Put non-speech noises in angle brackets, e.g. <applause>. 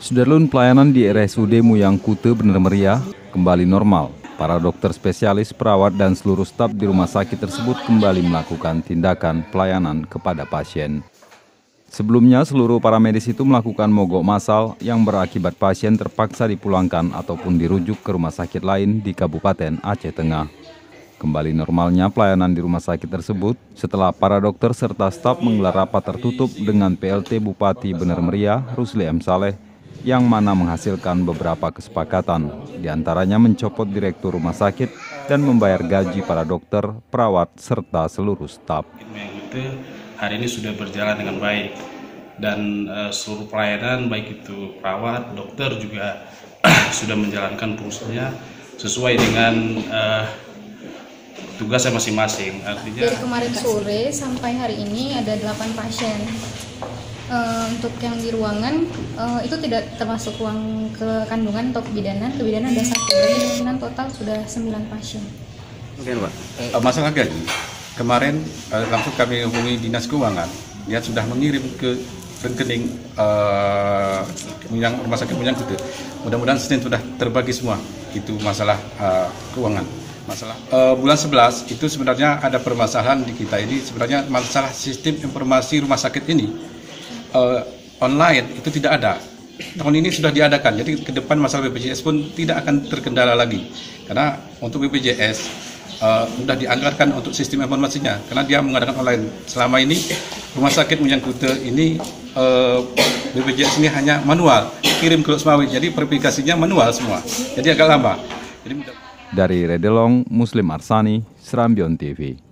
Sudarlun pelayanan di RSUD Muyang Kute benar meriah kembali normal. Para dokter spesialis, perawat, dan seluruh staf di rumah sakit tersebut kembali melakukan tindakan pelayanan kepada pasien. Sebelumnya, seluruh para medis itu melakukan mogok massal yang berakibat pasien terpaksa dipulangkan ataupun dirujuk ke rumah sakit lain di Kabupaten Aceh Tengah. Kembali normalnya pelayanan di rumah sakit tersebut setelah para dokter serta staf menggelar rapat tertutup dengan PLT Bupati Bener Meriah, Rusli M. Saleh, yang mana menghasilkan beberapa kesepakatan, di antaranya mencopot direktur rumah sakit dan membayar gaji para dokter, perawat, serta seluruh staf. Hari ini sudah berjalan dengan baik dan uh, seluruh pelayanan baik itu perawat, dokter juga <clears throat> sudah menjalankan fungsinya sesuai dengan uh, tugasnya masing-masing. Artinya dari kemarin sore sampai hari ini ada 8 pasien. Uh, untuk yang di ruangan uh, itu tidak termasuk ruang ke kandungan atau kebidanan. Kebidanan ada satu. Jadi total sudah 9 pasien. Oke, Pak. Uh, masalah gaji. Kemarin uh, langsung kami hubungi Dinas Keuangan. Dia sudah mengirim ke rekening uh, yang rumah sakit Munyang itu. Mudah-mudahan Senin sudah terbagi semua. Itu masalah uh, keuangan masalah uh, bulan 11 itu sebenarnya ada permasalahan di kita ini sebenarnya masalah sistem informasi rumah sakit ini uh, online itu tidak ada. Tahun ini sudah diadakan jadi ke depan masalah BPJS pun tidak akan terkendala lagi. Karena untuk BPJS uh, sudah dianggarkan untuk sistem informasinya karena dia mengadakan online. Selama ini rumah sakit Kute ini uh, BPJS ini hanya manual kirim ke Semawi. Jadi verifikasinya manual semua. Jadi agak lama. Jadi dari Redelong, Muslim Arsani, Serambion TV.